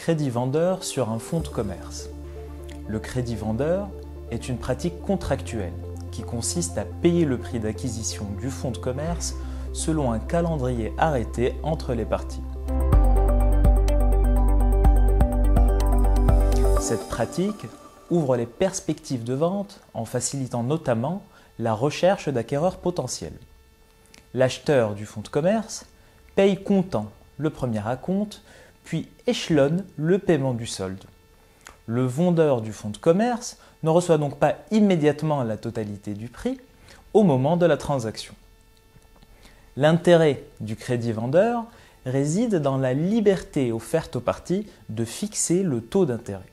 crédit vendeur sur un fonds de commerce. Le crédit vendeur est une pratique contractuelle qui consiste à payer le prix d'acquisition du fonds de commerce selon un calendrier arrêté entre les parties. Cette pratique ouvre les perspectives de vente en facilitant notamment la recherche d'acquéreurs potentiels. L'acheteur du fonds de commerce paye comptant le premier acompte, puis échelonne le paiement du solde. Le vendeur du fonds de commerce ne reçoit donc pas immédiatement la totalité du prix au moment de la transaction. L'intérêt du crédit vendeur réside dans la liberté offerte aux parties de fixer le taux d'intérêt.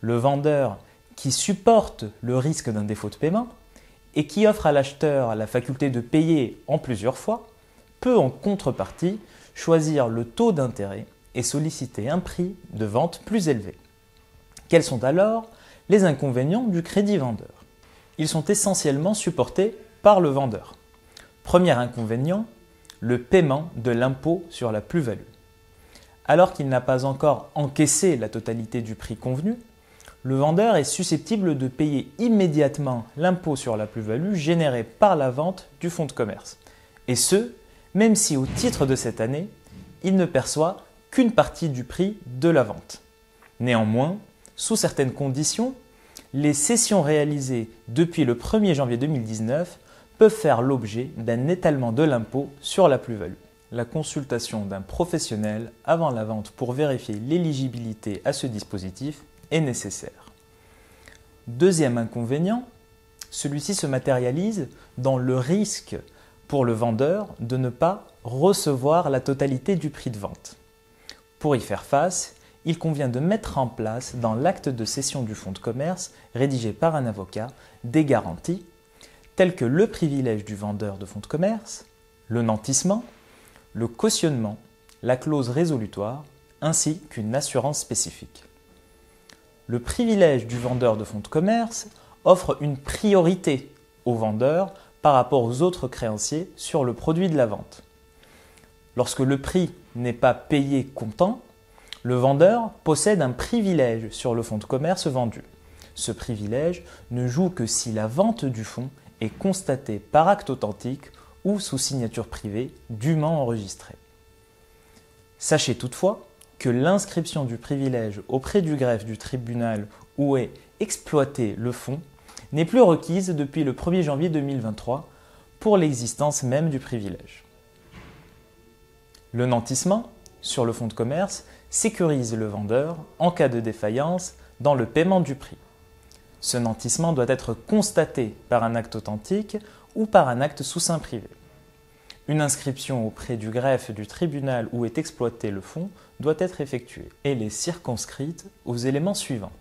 Le vendeur qui supporte le risque d'un défaut de paiement et qui offre à l'acheteur la faculté de payer en plusieurs fois peut en contrepartie choisir le taux d'intérêt et solliciter un prix de vente plus élevé. Quels sont alors les inconvénients du crédit vendeur? Ils sont essentiellement supportés par le vendeur. Premier inconvénient, le paiement de l'impôt sur la plus-value. Alors qu'il n'a pas encore encaissé la totalité du prix convenu, le vendeur est susceptible de payer immédiatement l'impôt sur la plus-value généré par la vente du fonds de commerce. Et ce, même si au titre de cette année, il ne perçoit partie du prix de la vente. Néanmoins, sous certaines conditions, les cessions réalisées depuis le 1er janvier 2019 peuvent faire l'objet d'un étalement de l'impôt sur la plus-value. La consultation d'un professionnel avant la vente pour vérifier l'éligibilité à ce dispositif est nécessaire. Deuxième inconvénient, celui-ci se matérialise dans le risque pour le vendeur de ne pas recevoir la totalité du prix de vente. Pour y faire face, il convient de mettre en place dans l'acte de cession du fonds de commerce rédigé par un avocat des garanties telles que le privilège du vendeur de fonds de commerce, le nantissement, le cautionnement, la clause résolutoire ainsi qu'une assurance spécifique. Le privilège du vendeur de fonds de commerce offre une priorité au vendeur par rapport aux autres créanciers sur le produit de la vente. Lorsque le prix n'est pas payé comptant, le vendeur possède un privilège sur le fonds de commerce vendu. Ce privilège ne joue que si la vente du fonds est constatée par acte authentique ou sous signature privée dûment enregistrée. Sachez toutefois que l'inscription du privilège auprès du greffe du tribunal où est exploité le fonds n'est plus requise depuis le 1er janvier 2023 pour l'existence même du privilège. Le nantissement sur le fonds de commerce sécurise le vendeur en cas de défaillance dans le paiement du prix. Ce nantissement doit être constaté par un acte authentique ou par un acte sous sein privé. Une inscription auprès du greffe du tribunal où est exploité le fonds doit être effectuée. Elle est circonscrite aux éléments suivants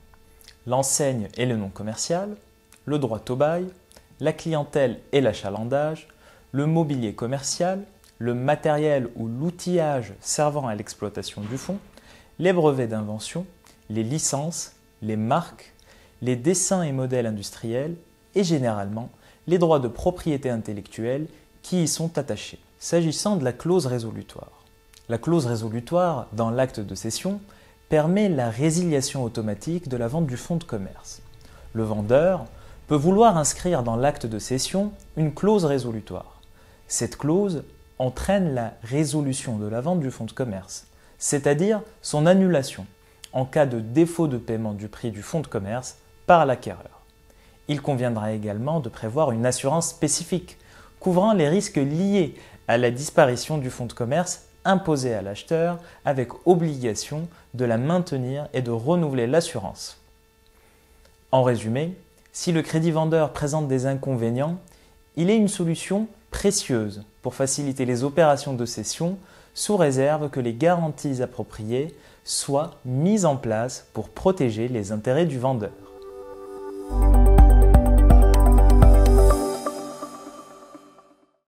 l'enseigne et le nom commercial, le droit au bail, la clientèle et l'achalandage, le mobilier commercial, le matériel ou l'outillage servant à l'exploitation du fonds, les brevets d'invention, les licences, les marques, les dessins et modèles industriels et généralement les droits de propriété intellectuelle qui y sont attachés. S'agissant de la clause résolutoire. La clause résolutoire dans l'acte de cession permet la résiliation automatique de la vente du fonds de commerce. Le vendeur peut vouloir inscrire dans l'acte de cession une clause résolutoire. Cette clause entraîne la résolution de la vente du fonds de commerce c'est-à-dire son annulation en cas de défaut de paiement du prix du fonds de commerce par l'acquéreur. Il conviendra également de prévoir une assurance spécifique couvrant les risques liés à la disparition du fonds de commerce imposé à l'acheteur avec obligation de la maintenir et de renouveler l'assurance. En résumé, si le crédit vendeur présente des inconvénients, il est une solution précieuse pour faciliter les opérations de cession sous réserve que les garanties appropriées soient mises en place pour protéger les intérêts du vendeur.